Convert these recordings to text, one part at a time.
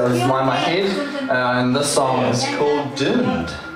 that was My Head, uh, and this song is called Doomed.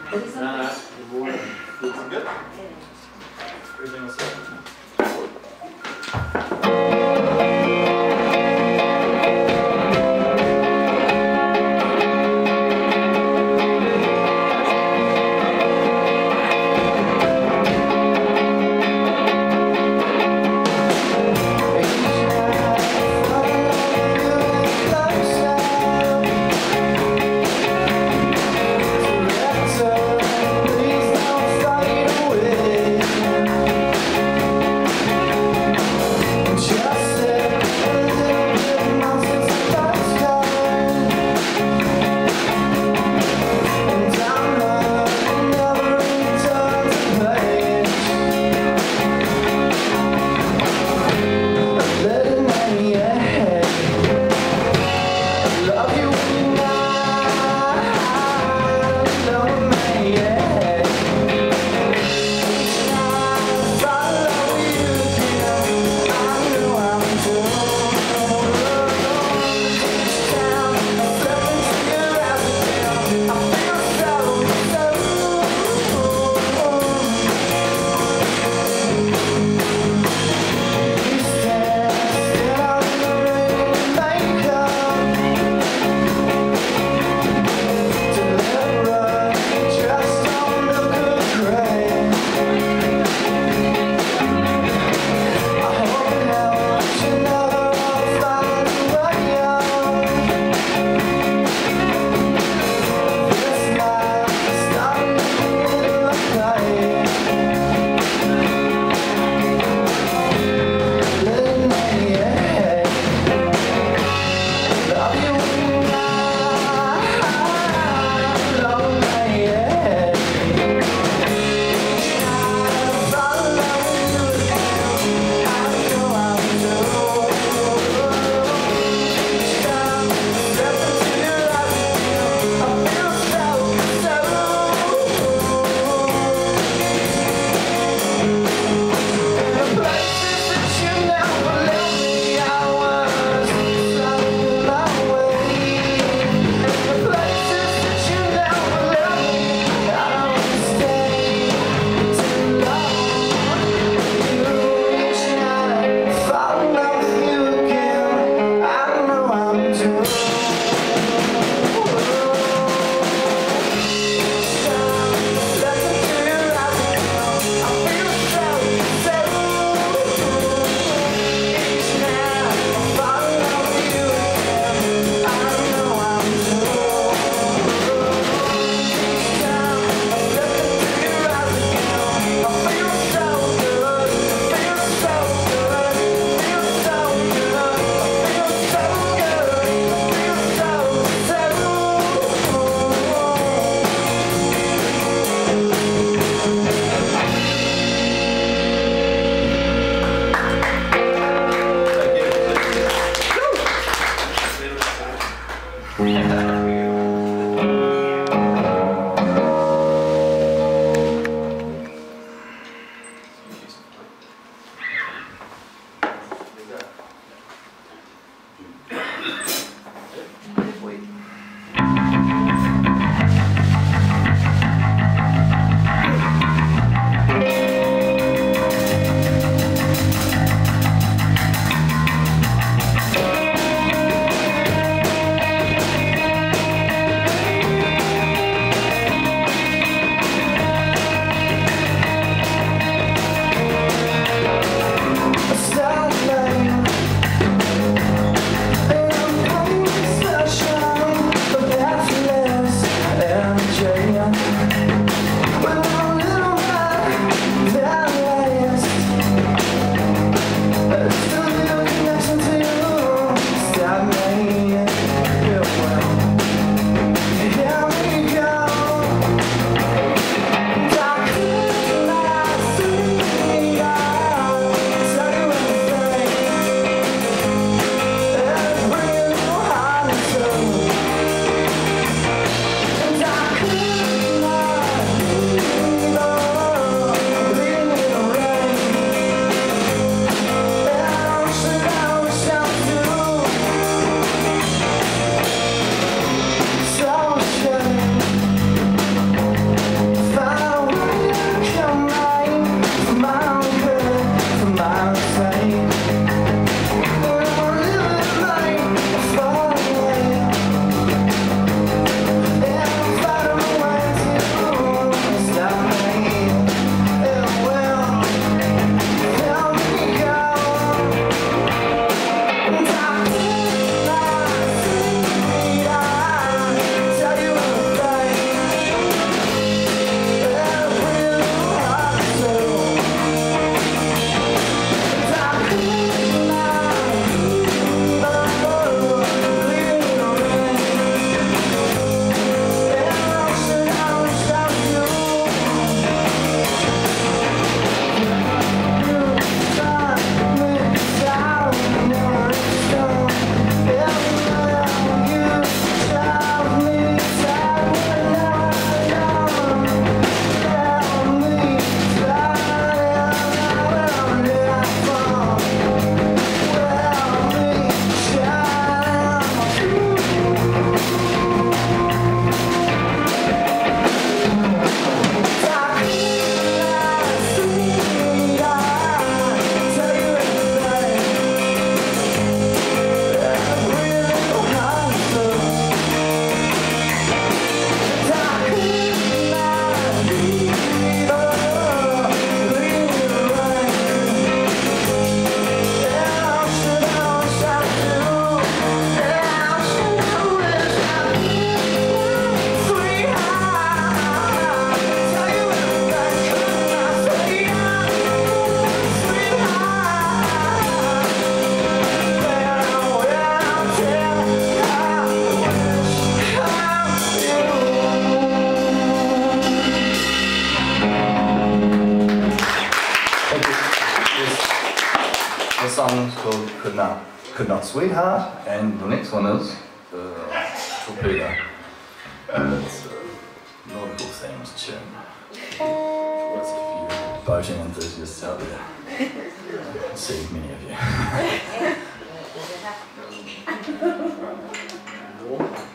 And the next one is uh, Torpedo. It's a nautical themed tune. Lots of you boating enthusiasts out there. I see many of you.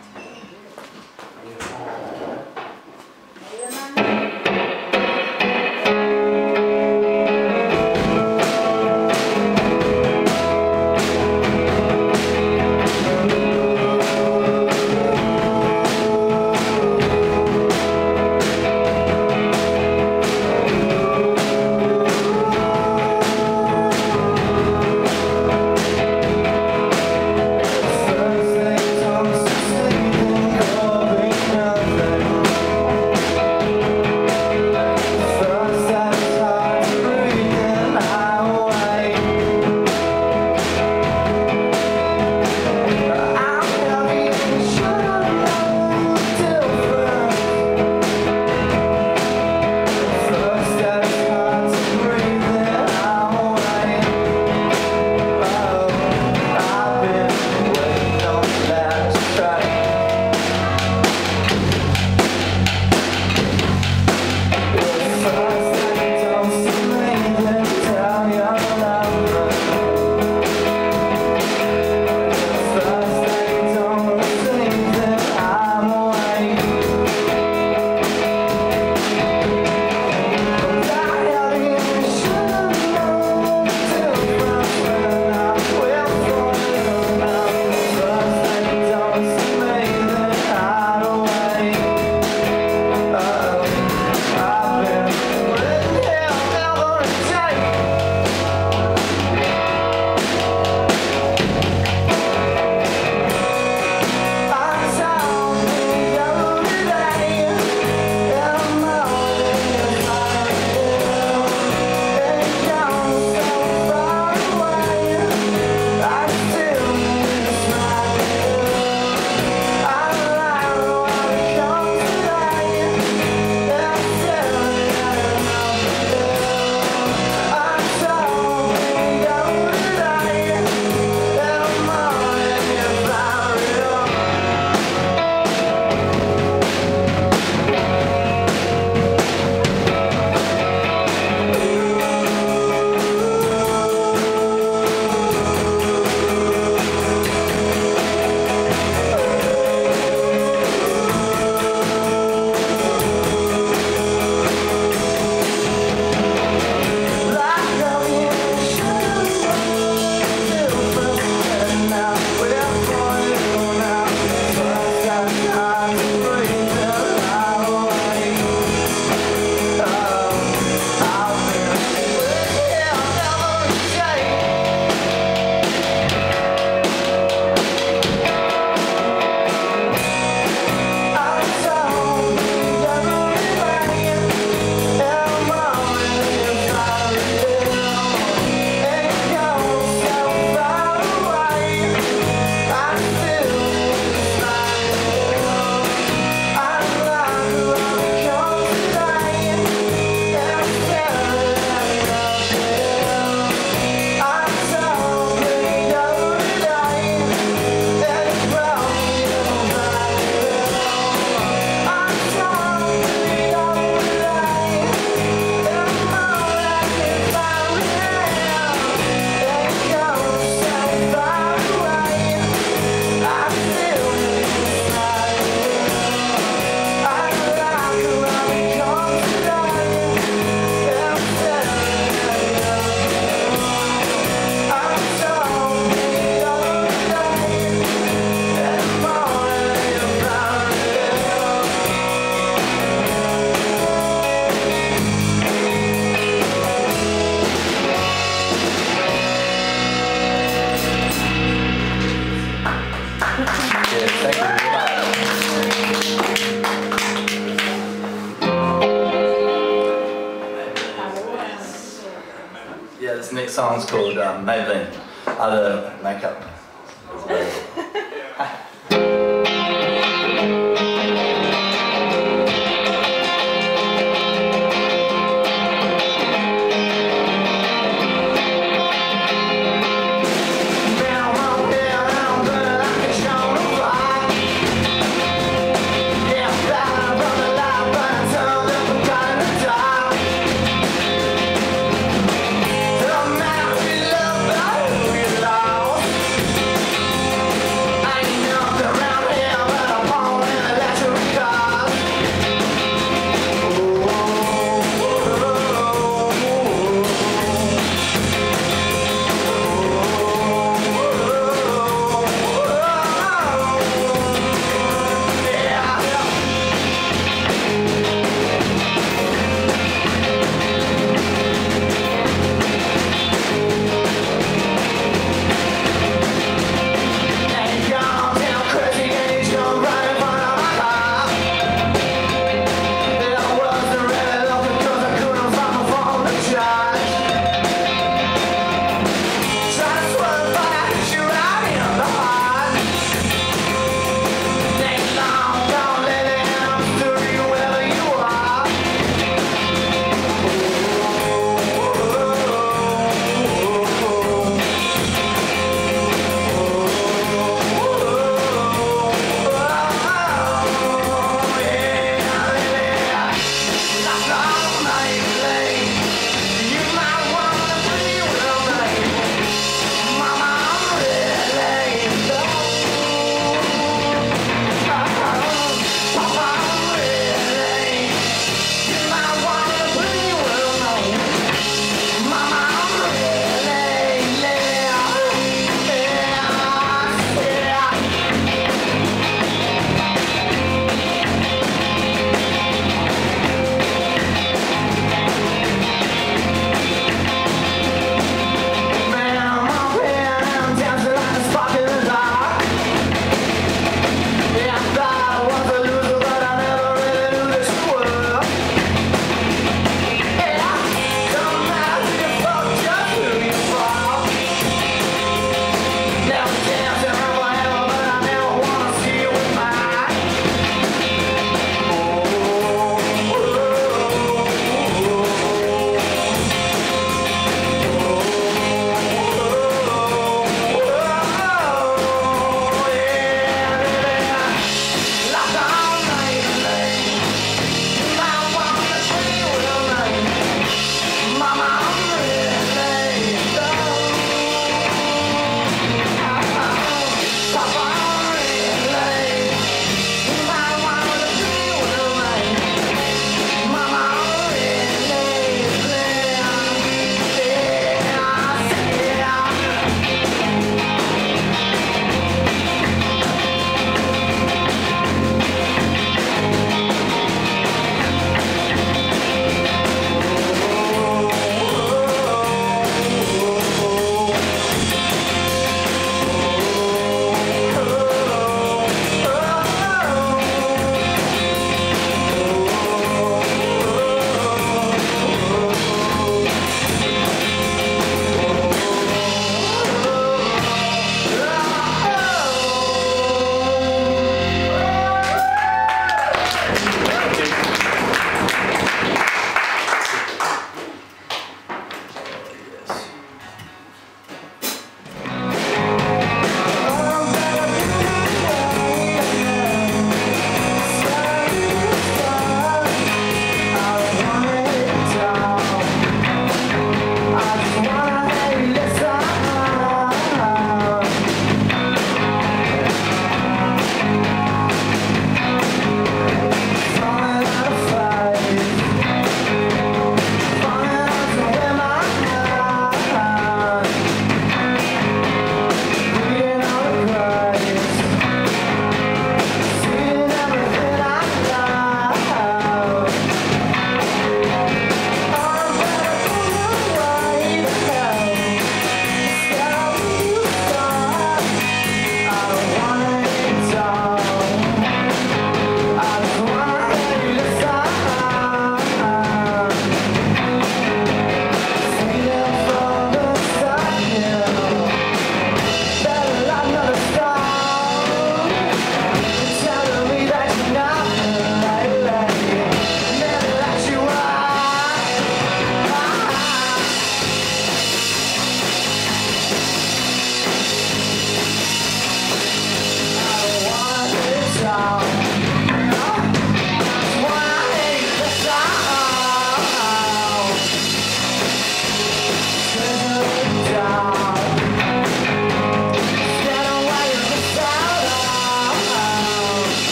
Yeah, this next song's called um, Maybelline, other makeup.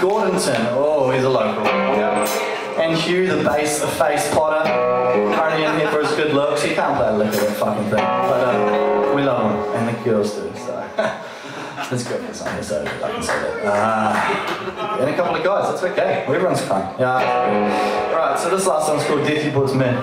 Gordonton, oh, he's a local. Yeah. And Hugh, the bass, face potter, currently in here for his good looks. He can't play a lick of that fucking thing, but uh, we love him, and the girls do, so. Let's go for something so I can say that. Uh, ah. and a couple of guys, that's okay. Everyone's fine. Yeah. Alright, so this last one's called Death You Puts Men.